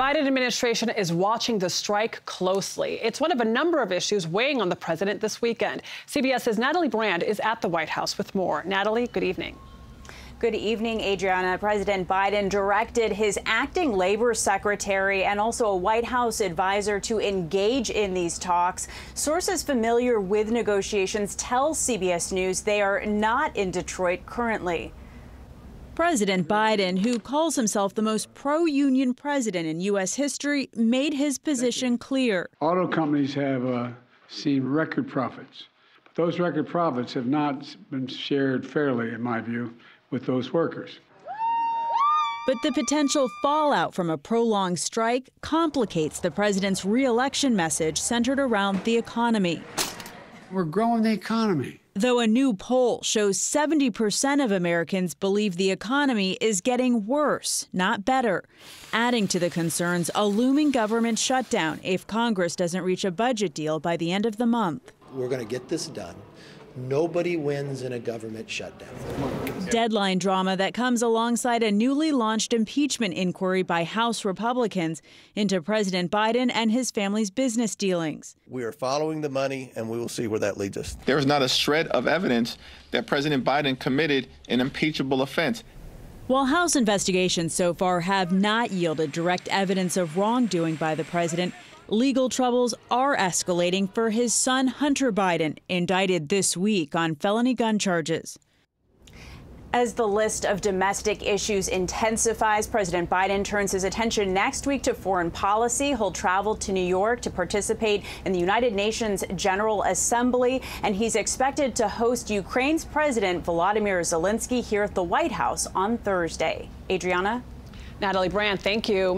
Biden administration is watching the strike closely. It's one of a number of issues weighing on the president this weekend. CBS's Natalie Brand is at the White House with more. Natalie, good evening. Good evening, Adriana. President Biden directed his acting labor secretary and also a White House advisor to engage in these talks. Sources familiar with negotiations tell CBS News they are not in Detroit currently. President Biden, who calls himself the most pro union president in U.S. history, made his position clear. Auto companies have uh, seen record profits. But those record profits have not been shared fairly, in my view, with those workers. But the potential fallout from a prolonged strike complicates the president's reelection message centered around the economy. We're growing the economy. Though a new poll shows 70% of Americans believe the economy is getting worse, not better, adding to the concerns a looming government shutdown if Congress doesn't reach a budget deal by the end of the month. We're going to get this done. Nobody wins in a government shutdown. Deadline drama that comes alongside a newly launched impeachment inquiry by House Republicans into President Biden and his family's business dealings. We are following the money, and we will see where that leads us. There is not a shred of evidence that President Biden committed an impeachable offense. While House investigations so far have not yielded direct evidence of wrongdoing by the president, legal troubles are escalating for his son Hunter Biden, indicted this week on felony gun charges. As the list of domestic issues intensifies, President Biden turns his attention next week to foreign policy. He'll travel to New York to participate in the United Nations General Assembly, and he's expected to host Ukraine's President Volodymyr Zelensky here at the White House on Thursday. Adriana? Natalie Brand, thank you.